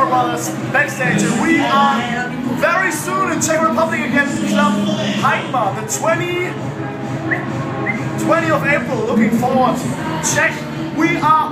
ItaloBrothers backstage, and we are very soon in Czech Republic against Club Hejtman, the 20, 20 of April. Looking forward. Czech, we are